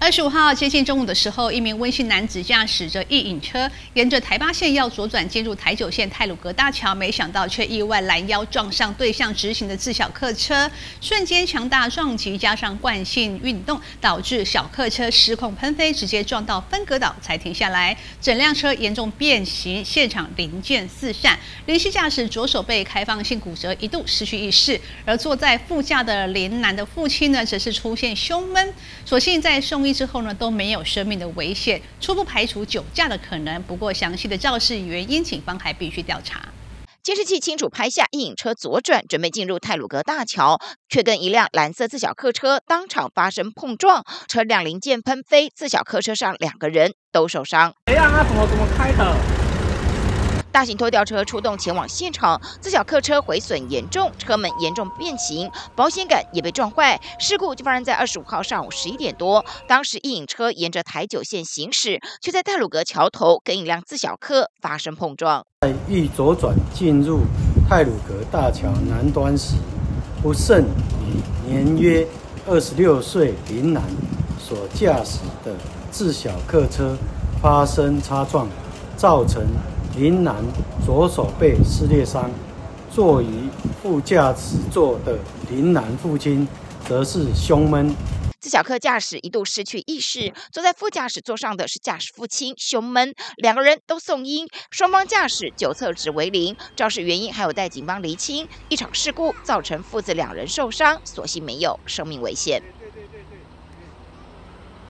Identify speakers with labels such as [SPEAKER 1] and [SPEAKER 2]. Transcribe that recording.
[SPEAKER 1] 二十五号接近中午的时候，一名温姓男子驾驶着一影车，沿着台八线要左转进入台九线泰鲁阁大桥，没想到却意外拦腰撞上对向直行的自小客车，瞬间强大撞击加上惯性运动，导致小客车失控喷飞，直接撞到分隔岛才停下来，整辆车严重变形，现场零件四散，林姓驾驶左手被开放性骨折，一度失去意识，而坐在副驾的林男的父亲呢，则是出现胸闷，所幸在送。之后呢都没有生命的危险，初步排除酒驾的可能。不过详细的肇事原因，警方还必须调查。
[SPEAKER 2] 监视器清楚拍下一影车左转，准备进入泰鲁格大桥，却跟一辆蓝色自小客车当场发生碰撞，车辆零件喷飞，自小客车上两个人都受伤。
[SPEAKER 3] 谁让他怎么怎么开的？
[SPEAKER 2] 大型拖吊车出动前往现场，自小客车毁损严重，车门严重变形，保险杆也被撞坏。事故就发生在二十五号上午十一点多，当时一影车沿着台九线行驶，却在泰鲁阁桥头跟一辆自小客发生碰撞。
[SPEAKER 4] 在欲左转进入泰鲁阁大桥南端时，不慎与年约二十六岁林男所驾驶的自小客车发生擦撞，造成。林男左手背撕裂伤，坐于副驾驶座的林男父亲则是胸闷。
[SPEAKER 2] 自小客驾驶一度失去意识，坐在副驾驶座上的是驾驶父亲胸闷，两个人都送医，双方驾驶酒测值为零，肇事原因还有待警方厘清。一场事故造成父子两人受伤，所幸没有生命危险。